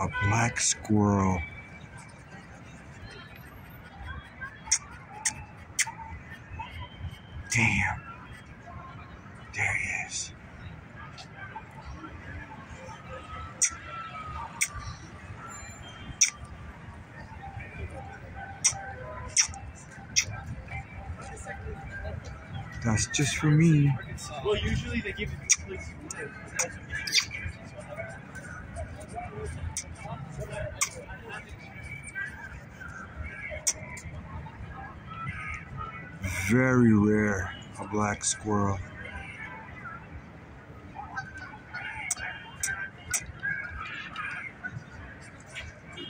A black squirrel. Damn. There he is. That's just for me. Well, usually they give you Very rare, a black squirrel.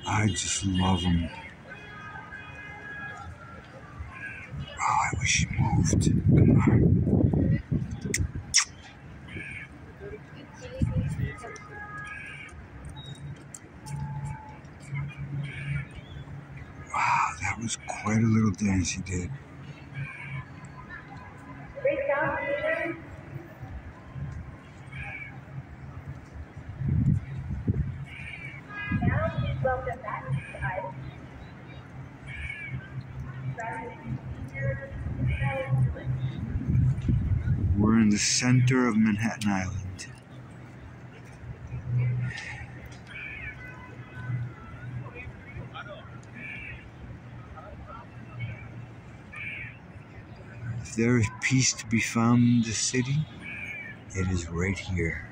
I just love them. Oh, I wish he moved. Wow, ah, that was quite a little dance he did. We're in the center of Manhattan Island. If there is peace to be found in the city, it is right here.